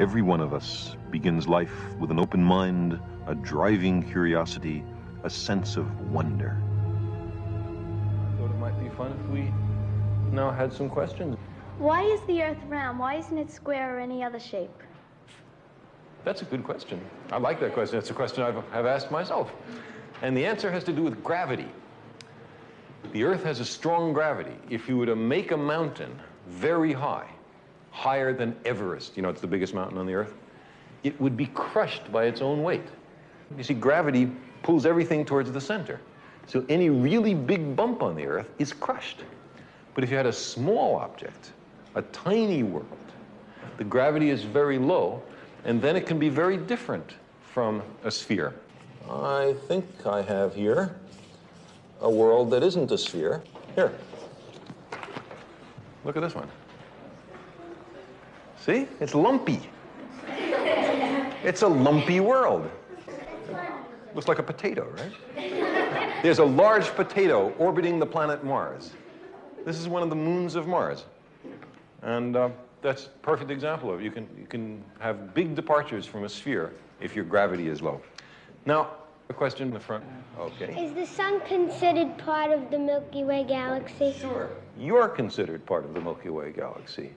Every one of us begins life with an open mind, a driving curiosity, a sense of wonder. I thought it might be fun if we now had some questions. Why is the Earth round? Why isn't it square or any other shape? That's a good question. I like that question. That's a question I've, I've asked myself. And the answer has to do with gravity. The Earth has a strong gravity. If you were to make a mountain very high, higher than Everest, you know, it's the biggest mountain on the Earth, it would be crushed by its own weight. You see, gravity pulls everything towards the center. So any really big bump on the Earth is crushed. But if you had a small object, a tiny world, the gravity is very low, and then it can be very different from a sphere. I think I have here a world that isn't a sphere. Here. Look at this one. See? It's lumpy. It's a lumpy world. Looks like a potato, right? There's a large potato orbiting the planet Mars. This is one of the moons of Mars. And uh, that's a perfect example of it. You can, you can have big departures from a sphere if your gravity is low. Now, a question in the front. Okay. Is the sun considered part of the Milky Way galaxy? Sure. You're considered part of the Milky Way galaxy.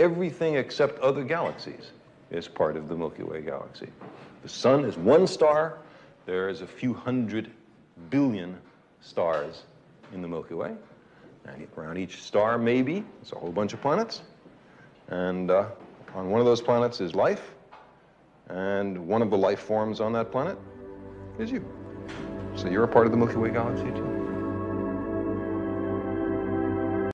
Everything except other galaxies is part of the Milky Way galaxy. The sun is one star. There is a few hundred billion stars in the Milky Way. And around each star, maybe, it's a whole bunch of planets. And uh, on one of those planets is life. And one of the life forms on that planet is you. So you're a part of the Milky Way galaxy too.